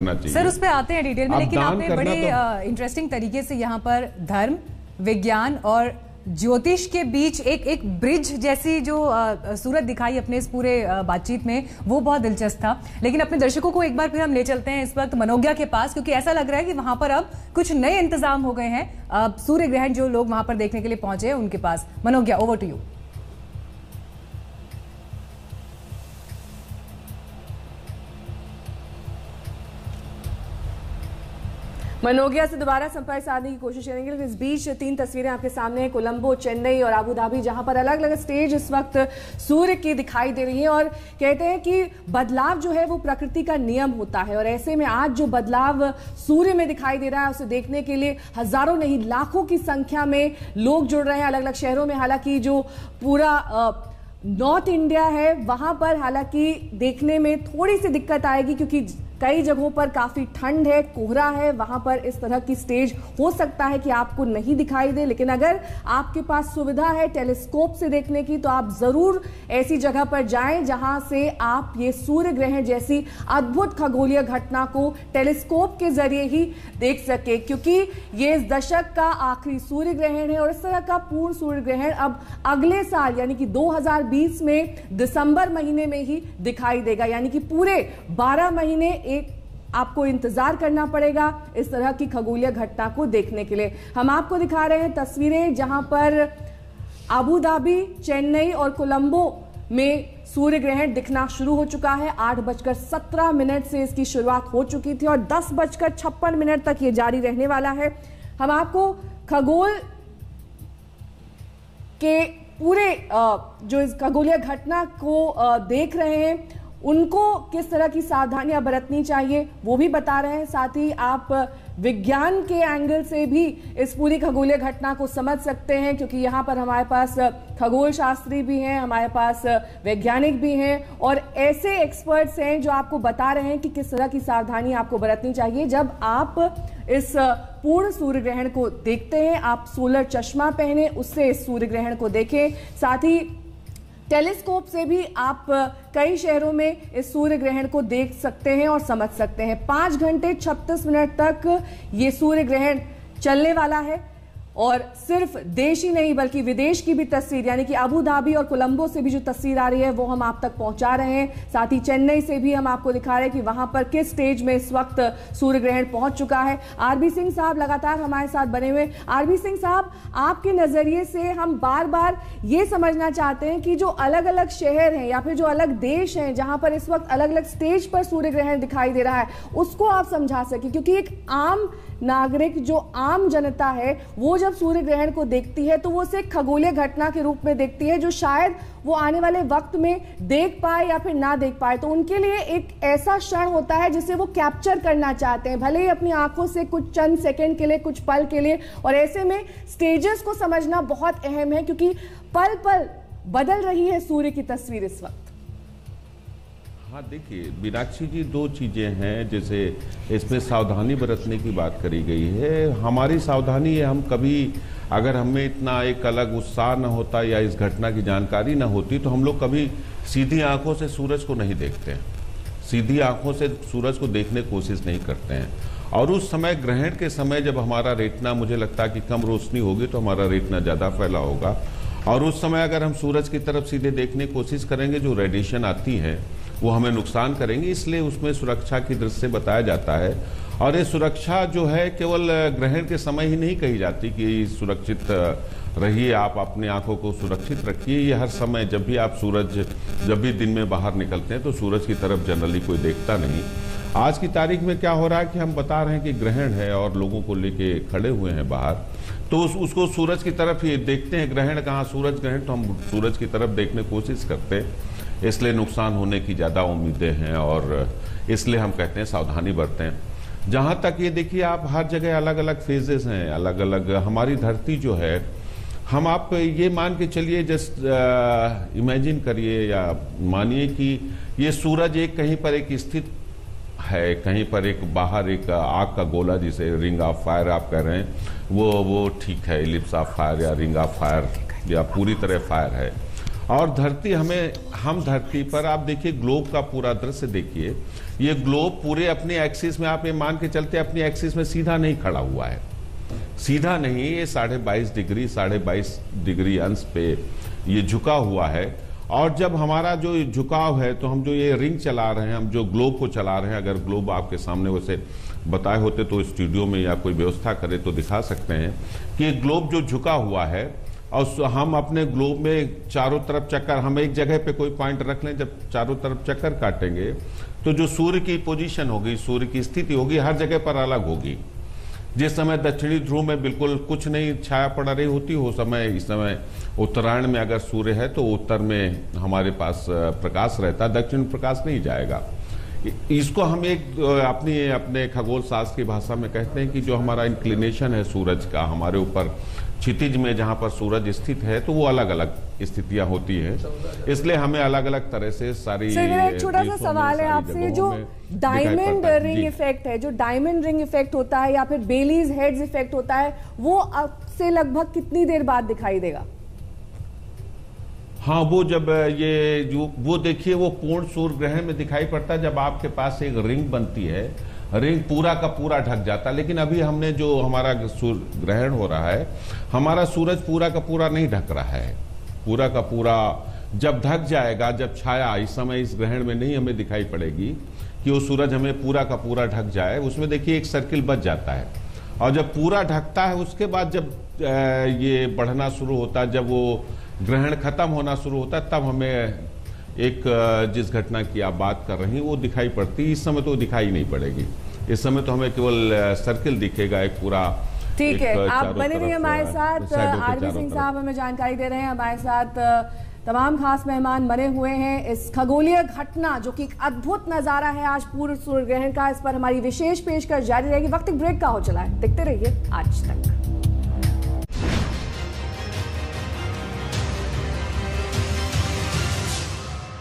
Sir उस पर आते हैं डिटेल में लेकिन आपने बड़े इंटरेस्टिंग तरीके से यहाँ पर धर्म विज्ञान और ज्योतिष के बीच एक एक ब्रिज जैसी जो अ, सूरत दिखाई अपने इस पूरे बातचीत में वो बहुत दिलचस्प था। लेकिन अपने दर्शकों को एक बार फिर हम ले चलते हैं इस वक्त मनोज्ञा के पास क्योंकि ऐसा लग रहा है कि वहाँ पर अब कुछ नए इंतज़ाम हो गए हैं। अब सूर्य ग्रहण जो लोग वहाँ पर देखने के लिए पहुँचे हैं उनके पास। Manogya over to you Manogya से दोबारा संपर्क साधने की कोशिश करेंगे लेकिन इस बीच तीन तस्वीरें आपके सामने हैं कोलंबो चेन्नई और आबू धाबी जहाँ पर अलग अलग स्टेज इस वक्त सूर्य की दिखाई दे रही है और कहते हैं कि बदलाव जो है वो प्रकृति का नियम होता है और ऐसे में आज जो बदलाव सूर्य में दिखाई दे रहा है उसे देखने के लिए हज़ारों नहीं लाखों की संख्या में लोग जुड़ रहे हैं अलग अलग शहरों में। हालाँकि जो पूरा अ, नॉर्थ इंडिया है वहाँ पर हालाँकि देखने में थोड़ी सी दिक्कत आएगी क्योंकि कई जगहों पर काफ़ी ठंड है, कोहरा है, वहाँ पर इस तरह की स्टेज हो सकता है कि आपको नहीं दिखाई दे, लेकिन अगर आपके पास सुविधा है टेलीस्कोप से देखने की तो आप ज़रूर ऐसी जगह पर जाएँ जहाँ से आप ये सूर्य ग्रहण जैसी अद्भुत खगोलीय घटना को टेलीस्कोप के ज़रिए ही देख सके, क्योंकि ये इस दशक का आखिरी सूर्य ग्रहण है और इस तरह का पूर्ण सूर्य ग्रहण अब अगले साल, यानी कि 2020 में दिसंबर महीने में ही दिखाई देगा, यानी कि पूरे 12 महीने एक आपको इंतज़ार करना पड़ेगा इस तरह की खगोलीय घटना को देखने के लिए। हम आपको दिखा रहे हैं तस्वीरें जहाँ पर अबू धाबी, चेन्नई और कोलंबो में सूर्य ग्रहण दिखना शुरू हो चुका है। आठ बजकर सत्रह मिनट से इसकी शुरुआत हो चुकी थी और दस बजकर छप्पन मिनट तक ये जारी रहने वाला है। हम आपको खगोल के पूरे जो इस खगोलीय घटना को देख रहे हैं। उनको किस तरह की सावधानियाँ बरतनी चाहिए, वो भी बता रहे हैं। साथ ही आप विज्ञान के एंगल से भी इस पूरी खगोलीय घटना को समझ सकते हैं, क्योंकि यहाँ पर हमारे पास खगोल शास्त्री भी हैं, हमारे पास वैज्ञानिक भी हैं, और ऐसे एक्सपर्ट्स हैं जो आपको बता रहे हैं कि किस तरह की सावधानी आपको बरतनी चाहिए। जब आप इस पूर्ण सूर्य ग्रहण को देखते हैं, आप सोलर चश्मा पहने, उससे इस सूर्य ग्रहण को देखें। साथ ही टेलीस्कोप से भी आप कई शहरों में इस सूर्य ग्रहण को देख सकते हैं और समझ सकते हैं। पाँच घंटे छत्तीस मिनट तक ये सूर्य ग्रहण चलने वाला है। और सिर्फ़ देश ही नहीं, बल्कि विदेश की भी तस्वीर, यानी कि अबू धाबी और कोलंबो से भी जो तस्वीर आ रही है, वो हम आप तक पहुँचा रहे हैं। साथ ही चेन्नई से भी हम आपको दिखा रहे हैं कि वहाँ पर किस स्टेज में इस वक्त सूर्य ग्रहण पहुँच चुका है। आरबी सिंह साहब लगातार हमारे साथ बने हुए आरबी सिंह साहब, आपके नज़रिए से हम बार बार ये समझना चाहते हैं कि जो अलग अलग शहर हैं या फिर जो अलग देश हैं, जहाँ पर इस वक्त अलग अलग स्टेज पर सूर्य ग्रहण दिखाई दे रहा है, उसको आप समझा सके, क्योंकि एक आम नागरिक जो आम जनता है, वो जब सूर्य ग्रहण को देखती है तो वो उसे खगोलीय घटना के रूप में देखती है, जो शायद वो आने वाले वक्त में देख पाए या फिर ना देख पाए। तो उनके लिए एक ऐसा क्षण होता है, जिसे वो कैप्चर करना चाहते हैं, भले ही अपनी आँखों से कुछ चंद सेकंड के लिए, कुछ पल के लिए। और ऐसे में स्टेजेस को समझना बहुत अहम है, क्योंकि पल पल बदल रही है सूर्य की तस्वीर इस वक्त। हाँ देखिए, मीनाक्षी जी, दो चीज़ें हैं, जैसे इसमें सावधानी बरतने की बात करी गई है। हमारी सावधानी है, हम कभी, अगर हमें इतना एक अलग उत्साह न होता या इस घटना की जानकारी न होती तो हम लोग कभी सीधी आँखों से सूरज को नहीं देखते हैं। सीधी आँखों से सूरज को देखने की कोशिश नहीं करते हैं। और उस समय, ग्रहण के समय जब हमारा रेटना मुझे लगता है कि कम रोशनी होगी तो हमारा रेटना ज़्यादा फैला होगा। और उस समय अगर हम सूरज की तरफ़ सीधे देखने की कोशिश करेंगे, जो रेडिएशन आती है वो हमें नुकसान करेंगे इसलिए उसमें सुरक्षा की दृष्टि से बताया जाता है। और ये सुरक्षा जो है केवल ग्रहण के समय ही नहीं कही जाती कि सुरक्षित रहिए आप अपनी आँखों को सुरक्षित रखिए। ये हर समय जब भी आप सूरज जब भी दिन में बाहर निकलते हैं तो सूरज की तरफ़ जनरली कोई देखता नहीं। आज की तारीख में क्या हो रहा है कि हम बता रहे हैं कि ग्रहण है और लोगों को लेके खड़े हुए हैं बाहर। तो उस, उसको सूरज की तरफ़ ही देखते हैं ग्रहण कहाँ? सूरज ग्रहण तो हम सूरज की तरफ़ देखने कोशिश करते हैं। इसलिए नुकसान होने की ज़्यादा उम्मीदें हैं और इसलिए हम कहते हैं सावधानी बरतें। जहाँ तक ये देखिए, आप हर जगह अलग अलग फेजेस हैं अलग अलग हमारी धरती जो है, हम आप ये मान के चलिए जस्ट इमेजिन करिए या मानिए कि ये सूरज एक कहीं पर एक स्थित है, कहीं पर एक बाहर एक आग का गोला जिसे रिंग ऑफ़ फायर आप कह रहे हैं, वो वो ठीक है इलिप्स ऑफ़ फायर या रिंग ऑफ़ फायर या पूरी तरह फायर है। और धरती हमें, हम धरती पर, आप देखिए ग्लोब का पूरा दृश्य देखिए। ये ग्लोब पूरे अपने एक्सिस में, आप ये मान के चलते अपनी एक्सिस में सीधा नहीं खड़ा हुआ है। सीधा नहीं, ये साढ़े बाईस डिग्री, साढ़े बाईस डिग्री अंश पे ये झुका हुआ है। और जब हमारा जो झुकाव है तो हम जो ये रिंग चला रहे हैं, हम जो ग्लोब को चला रहे हैं, अगर ग्लोब आपके सामने वैसे बताए होते तो स्टूडियो में या कोई व्यवस्था करे तो दिखा सकते हैं कि ये ग्लोब जो झुका हुआ है और हम अपने ग्लोब में चारों तरफ़ चक्कर, हम एक जगह पे कोई पॉइंट रख लें, जब चारों तरफ़ चक्कर काटेंगे तो जो सूर्य की पोजीशन होगी, सूर्य की स्थिति होगी, हर जगह पर अलग होगी। जिस समय दक्षिणी ध्रुव में बिल्कुल कुछ नहीं छाया पड़ रही होती हो समय, इस समय उत्तरायण में अगर सूर्य है तो उत्तर में हमारे पास प्रकाश रहता, दक्षिण प्रकाश नहीं जाएगा। इसको हम एक अपनी, अपने खगोल शास्त्र की भाषा में कहते हैं कि जो हमारा इंक्लिनेशन है सूरज का, हमारे ऊपर क्षितिज में जहाँ पर सूरज स्थित है तो वो अलग अलग स्थितियाँ होती है। इसलिए हमें अलग अलग तरह से सारी एक छोटा सा सवाल है आपसे जो डायमंड रिंग इफ़ेक्ट है। जो। डायमंड रिंग इफ़ेक्ट होता है या फिर बेलीज हेड्स इफ़ेक्ट होता है वो से लगभग कितनी देर बाद दिखाई देगा? हाँ वो जब ये जो वो देखिए वो पूर्ण सूर्य ग्रहण में दिखाई पड़ता है जब आपके पास एक रिंग बनती है रिंग पूरा का पूरा ढक जाता। लेकिन अभी हमने जो हमारा ग्रहण हो रहा है, हमारा सूरज पूरा का पूरा नहीं ढक रहा है। पूरा का पूरा जब ढक जाएगा, जब छाया इस समय इस ग्रहण में नहीं हमें दिखाई पड़ेगी कि वो सूरज हमें पूरा का पूरा ढक जाए, उसमें देखिए एक सर्किल बच जाता है। और जब पूरा ढकता है, उसके बाद जब ये बढ़ना शुरू होता है जब वो ग्रहण खत्म होना शुरू होता है, तब हमें एक जिस घटना की आप बात कर रही हैं वो दिखाई पड़ती इस समय तो दिखाई नहीं पड़ेगी। इस समय तो हमें केवल सर्किल दिखेगा एक पूरा ठीक है आप बने रहिए हमारे साथ। आरबी सिंह साहब हमें जानकारी दे रहे हैं। हमारे साथ तमाम खास मेहमान बने हुए हैं इस खगोलीय घटना जो कि एक अद्भुत नज़ारा है। आज पूर्व सूर्य ग्रहण का इस पर हमारी विशेष पेशकश जारी रहेगी। वक्त ब्रेक का हो चला है। देखते रहिए आज तक।